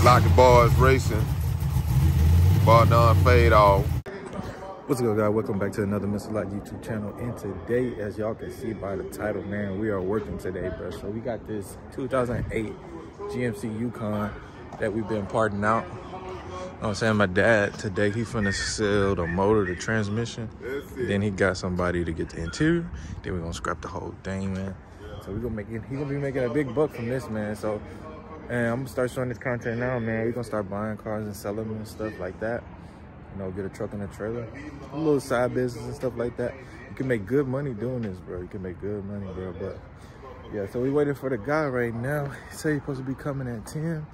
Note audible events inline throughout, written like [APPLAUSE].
LockettBoyz Racing. Bar done fade off. What's good, guys? Welcome back to another Mr. Lock YouTube channel. And today, as y'all can see by the title, man, we are working today, bro. So we got this 2008 GMC Yukon that we've been parting out. You know I'm saying? My dad, today, he finna sell the motor, the transmission. Then he got somebody to get the interior. Then we're gonna scrap the whole thing, man. So we're gonna make it, he gonna be making a big buck from this, man. So, and I'm gonna start showing this content now, man. We're gonna start buying cars and selling them and stuff like that. You know, get a truck and a trailer. A little side business and stuff like that. You can make good money doing this, bro. You can make good money, bro. But yeah, so we waiting for the guy right now. He said he's supposed to be coming at 10.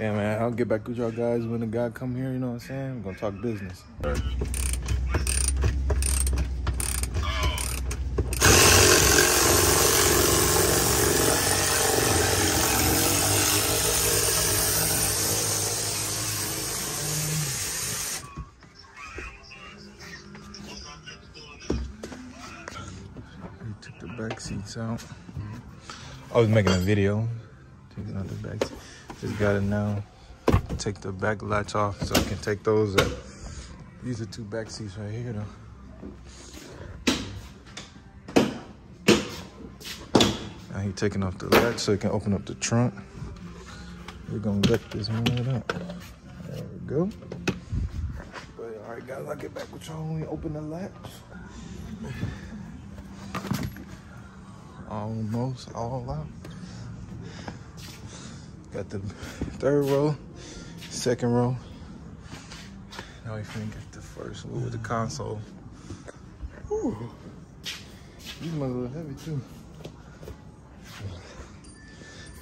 Yeah, man, I'll get back with y'all guys when the guy come here, you know what I'm saying? We're gonna talk business. Took the back seats out. I was making a video, taking out the back seats. Just gotta now take the back latch off so I can take those up. These are two back seats right here though. Now he's taking off the latch so he can open up the trunk. We're gonna lift this man up. There we go. But all right guys, I'll get back with y'all when we open the latch. Almost all out. Got the third row, second row. Now we finna get the first one with the console. Whew. These ones a little heavy too.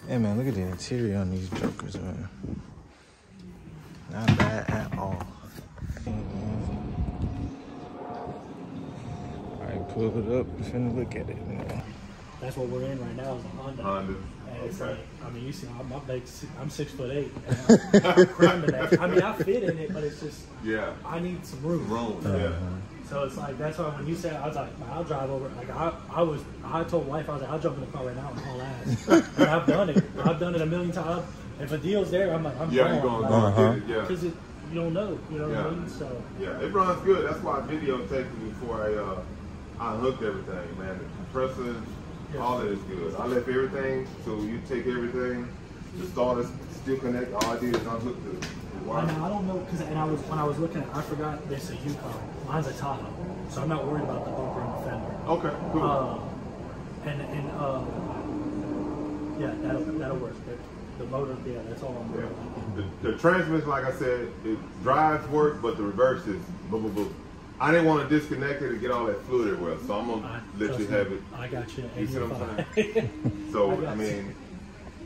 Hey man, look at the interior on these jokers, man. Not bad at all. Alright, pull it up, finna look at it, man. That's what we're in right now is a Honda. Honda. And it's Okay. like, I mean, you see, I'm, my big, I'm six foot eight. And I'm [LAUGHS] climbing that. I mean, I fit in it, but it's just, Yeah. I need some room. Room. Uh-huh. Yeah. So it's like, that's why when you said, I was like, I'll drive over. Like, I, I was, I told wife, I was like, I'll jump in the car right now and haul ass. [LAUGHS] and I've done it. I've done it a million times. If a deal's there, I'm like, I'm Yeah, going. you're going to Uh-huh. it. Yeah. Because it, you don't know, you know what I mean? So, Yeah, it runs good. That's why I videotaped it before I uh, I hooked everything, man. The compressor, Yeah. All that is good. I left everything, so you take everything. The starter still connect. All I did is unhook the, the I, know, I don't know, because and I was, when I was looking at I forgot this is a Yukon. Mine's a Tahoe. So I'm not worried about the bumper and the fender. Okay, cool. Uh, and and uh, yeah, that'll that'll work. The, the motor, yeah, that's all I'm yeah. worried about. The, the transmission, like I said, it drives work, but the reverse is boom, boom, boom. I didn't want to disconnect it and get all that fluid everywhere, so I'm gonna I- let you me, have it. I got you. You see what I'm fine. [LAUGHS] So I I, mean,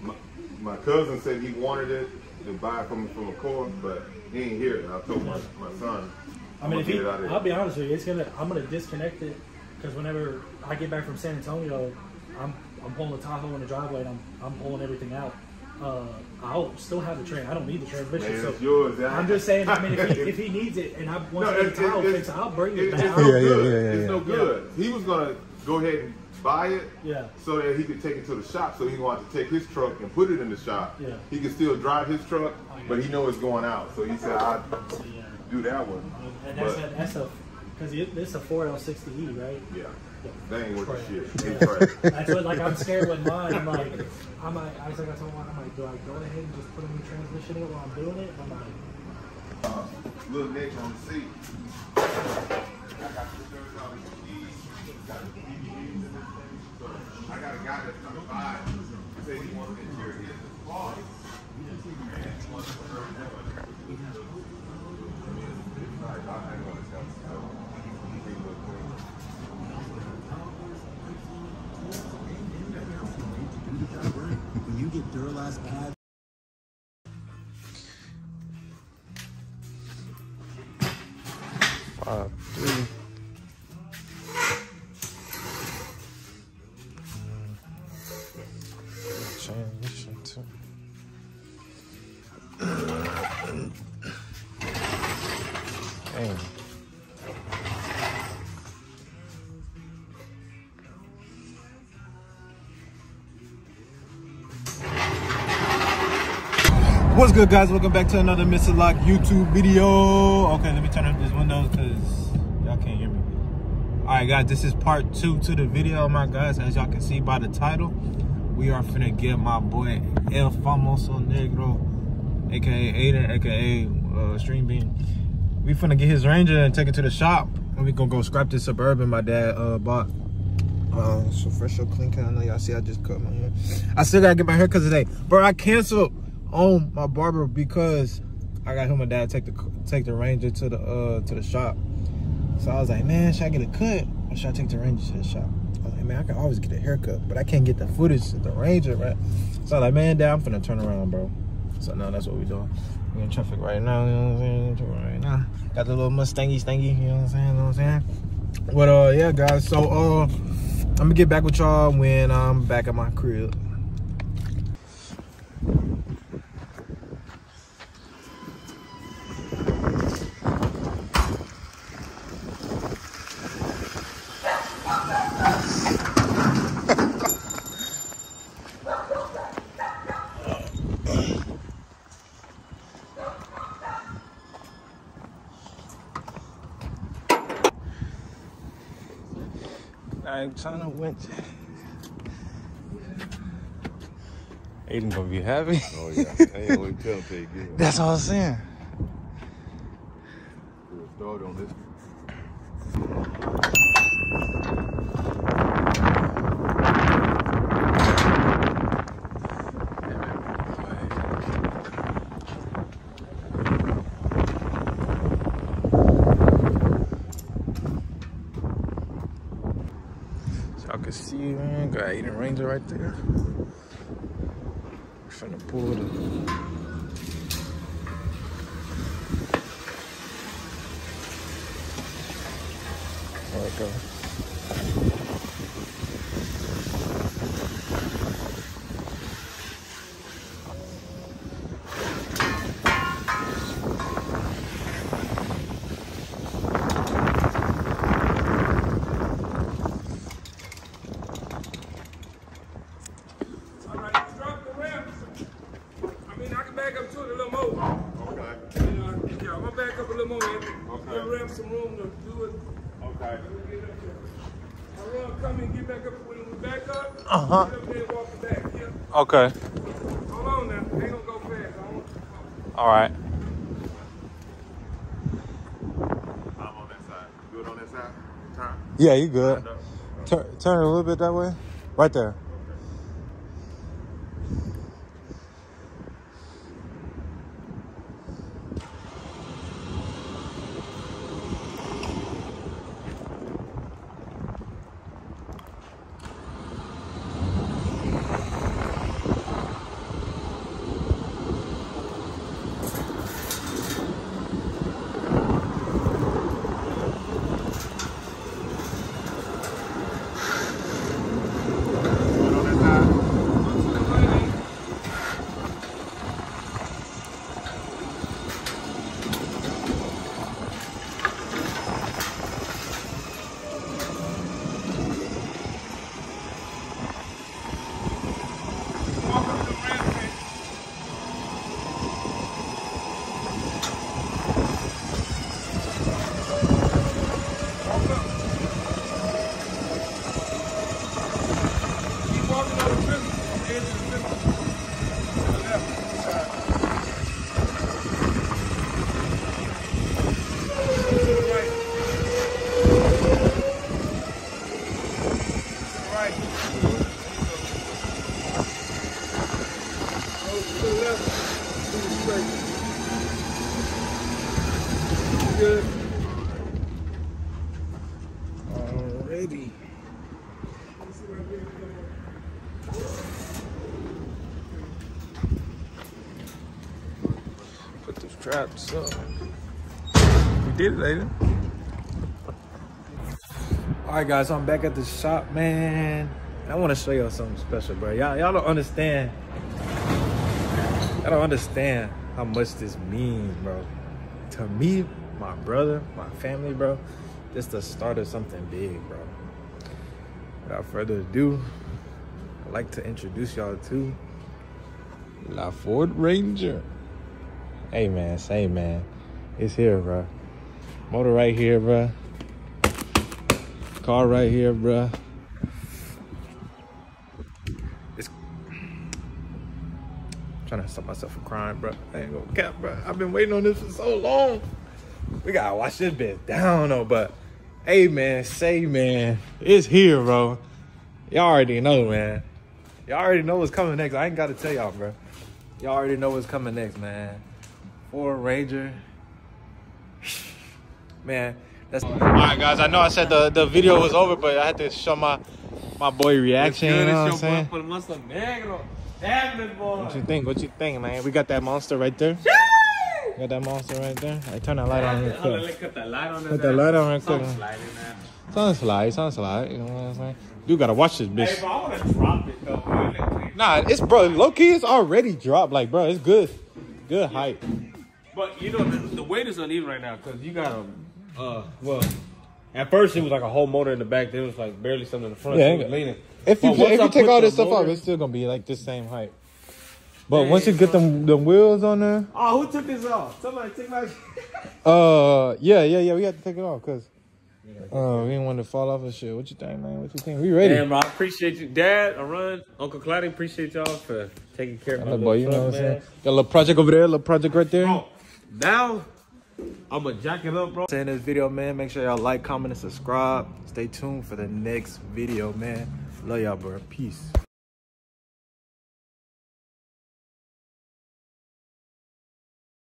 my, my cousin said he wanted it to buy from from a core, but he ain't here. And I told my, my son, I mean, if he, get it out of I'll be honest with you, it's gonna. I'm gonna disconnect it because whenever I get back from San Antonio, I'm I'm pulling the Tahoe in the driveway and I'm I'm pulling everything out. Uh, I'll still have the train. I don't need the transmission. Man, so it's yours. yeah. I'm just saying. I mean, if he, [LAUGHS] if he needs it, and I want No, to get it- the Tahoe it- fixed, I'll bring it, it- back. It's no Yeah, yeah, good. yeah, yeah, It's no yeah. good. He was gonna go ahead and buy it Yeah. so that he could take it to the shop. So he wanted to take his truck and put it in the shop. Yeah. He could still drive his truck, but he know it's going out. So he said, "I'll So, yeah. do that one." And that's But- a, that's a because it's a 4L60E, right? Yeah, Yeah. They ain't worth the shit. Yeah. It's trash. That's what like I'm scared with mine. I'm like, I'm like, I was like, I told mine, I'm like, do I go ahead and just put a new transmission in while I'm doing it? I'm like, Uh, little Nick on the seat. I got the third dollar keys. Got the DVDs in this thing. So I got a guy that's gonna buy it. He said he wants to hear his car. And he wants to hear that one. Like, I ain't gonna tell you. Five, three. Into. [CLEARS THROAT] Dang. What's good, guys? Welcome back to another Mr. Lock YouTube video. Okay, let me turn up this window because y'all can't hear me. All right, guys, this is part two to the video, my guys. As y'all can see by the title, we are finna get my boy El Famoso Negro, aka Aiden, aka uh, Stream Beam. We finna get his Ranger and take it to the shop, and we gonna go scrap this Suburban my dad uh, bought. Uh, so fresh, so clean. Can I know y'all see? I just cut my hair. I still gotta get my hair cut today, bro. I canceled on my barber because I got him and dad take the take the Ranger to the uh to the shop. So I was like, man, should I get a cut or should I take the Ranger to the shop? I was like, man, I can always get a haircut, but I can't get the footage of the Ranger, right? So I was like, man, dad, I'm finna turn around, bro. So now that's what we doing. We in traffic right now, you know what I'm saying? Right now. Got the little Mustangy stangy, you know what I'm saying? You know what I'm saying? But uh yeah guys, so uh I'm gonna get back with y'all when I'm back at my crib. I'm trying to win. Aiden gonna be happy. [LAUGHS] Oh yeah, I ain't gonna tell him till you get That's all I'm saying. We'll start on this. Can see, man, got Aiden Ranger right there. Finna pull the. There it go. All right, drop the ramps. I mean, I can back up to it a little more. Okay. You know, yeah, I'm gonna back up a little more. Anthony. Okay. Give the ramp some room to do it. Okay. Get up there. I come and get back up when we back up. Uh-huh. Get up there and walk back. Yeah. Okay. Hold on now. Ain't gonna go fast. I want to All right. I'm on that side. Good on that side? Turn. Yeah, you good. Turn, turn a little bit that way. Right there. Straps up. We did it, lady. All right, guys, I'm back at the shop, man. I want to show y'all something special, bro. Y'all, y'all don't understand. I don't understand how much this means, bro. To me, my brother, my family, bro. This the start of something big, bro. Without further ado, I'd like to introduce y'all to La Ford Ranger. Hey man, say man, it's here, bro. Motor right here, bro. Car right here, bro. It's trying to stop myself from crying, bro. I ain't gonna cap, bro. I've been waiting on this for so long. We gotta watch this bitch down, though. But hey, man, say man, it's here, bro. Y'all already know, man. Y'all already know what's coming next. I ain't gotta tell y'all, bro. Y'all already know what's coming next, man. Ford Ranger. [LAUGHS] Man, that's all right, guys. I know I said the, the video was over, but I had to show my my boy reaction. You know what I'm saying? What you think? What you think, man? We got that monster right there. Got that monster right there. I turn that light on real quick. Put that light on. Put that light on real quick. sliding now. Sun slide, sun slide. You know what I'm saying? You gotta watch this bitch. Hey, but I want to drop it though. Nah, it's bro. Low key, it's already dropped. Like, bro, it's good. Good height. But you know the, the weight is uneven right now because you got a uh well. At first, it was like a whole motor in the back. Then it was like barely something in the front. Yeah, so it was leaning. If you But once if I you take put all the this stuff off, motor- it's still gonna be like this same height. But once you get them them wheels on there, Oh, who took this off? Somebody took my. [LAUGHS] uh, yeah, yeah, yeah, we have to take it off because uh, we didn't want to fall off and shit. What you think, man? What you think? We ready? Damn, I appreciate you, Dad. Arun, Uncle Cloudy. Appreciate y'all for taking care of my Look, little boy, you know truck, what I'm man. saying? Got a little project over there, a little project right there. Bro, now I'm gonna jack it up, bro. In this video, man, make sure y'all like, comment, and subscribe. Stay tuned for the next video, man. Love y'all, bro. Peace.